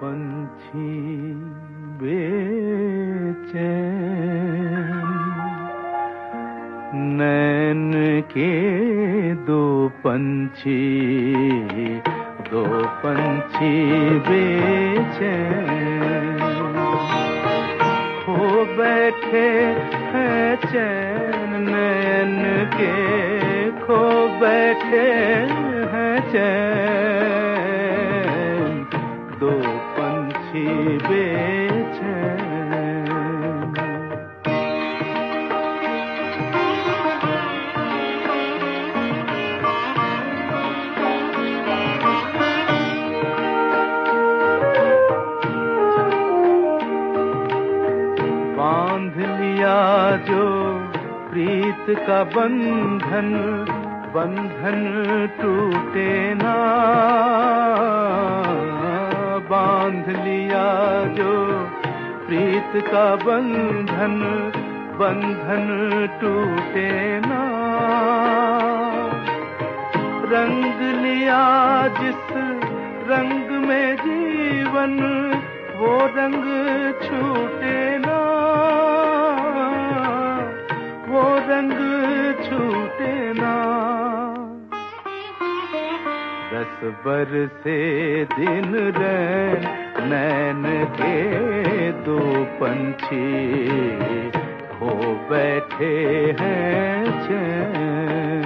पंछी बेचे नैन के दो पंछी दो पंछी बेचे हो बैठे हैं चैन, नैन के खो बैठे हैं चैन। का बंधन बंधन टूटे ना। बाँध लिया जो प्रीत का बंधन बंधन टूटे ना। रंग लिया जिस रंग में जीवन, वो रंग दस बर से दिन रैन नैन के दो पंछी हो बैठे हैं चैन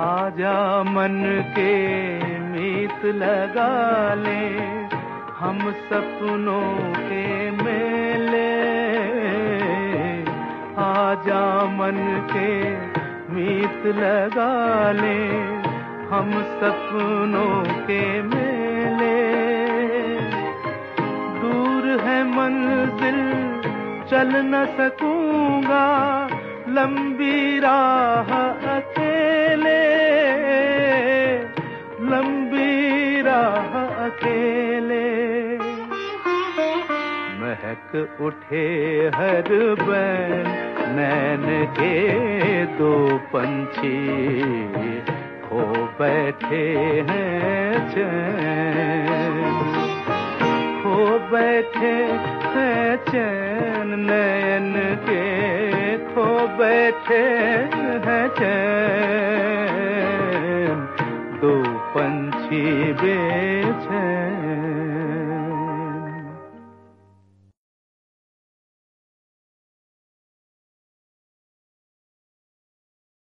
आजा मन के मीत लगा ले, हम सपनों के मेले। आजा मन के मीत लगा ले, हम सपनों के मेले। दूर है मंजिल, चल न सकूँगा, लंबी राह महक उठे हर बैन नैन के दो पंछी। खो बैठे हैं चैन। खो बैठे हैं चैन नैन के खो बैठे हैं चैन। दो पंछी बे